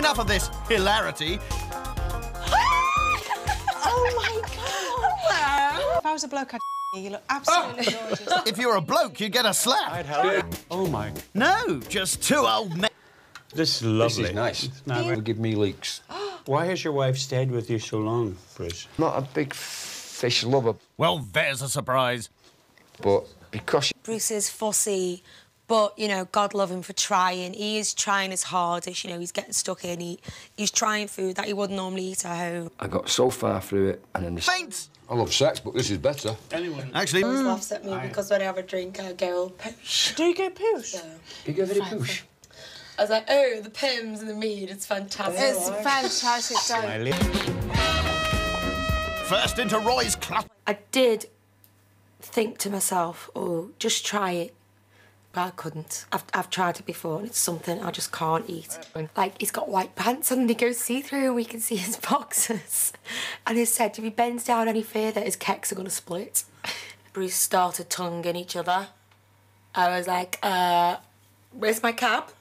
enough of this hilarity. oh my god! If I was a bloke, I'd you look absolutely Oh. gorgeous. If you're a bloke, you'd get a slap. I'd help. Oh my. No, just two old men. This is lovely. This is nice. Now, It'll give me leaks. why has your wife stayed with you so long, Bruce? Not a big fish lover, Well, there's a surprise. but because she Bruce is fussy, but you know, God love him for trying. He is trying his hardest. You know, he's getting stuck in. He, he's trying food that he wouldn't normally eat at home. I got so far through it, and then this... Faint. I love sex, but this is better. Anyone? Actually, He mm. laughs at me because when I have a drink, I go poosh. Do you get poosh? You go very push. I was like, oh, the Pimm's and the mead, it's fantastic. It's fantastic. Don't. Miley. first into Roy's club. I did think to myself, oh, just try it. But I couldn't. I've, I've tried it before and it's something I just can't eat. Like, he's got white pants and he goes see-through and we can see his boxes. And he said if he bends down any further, his kecks are going to split. Bruce started tonguing each other. I was like, uh, where's my cab?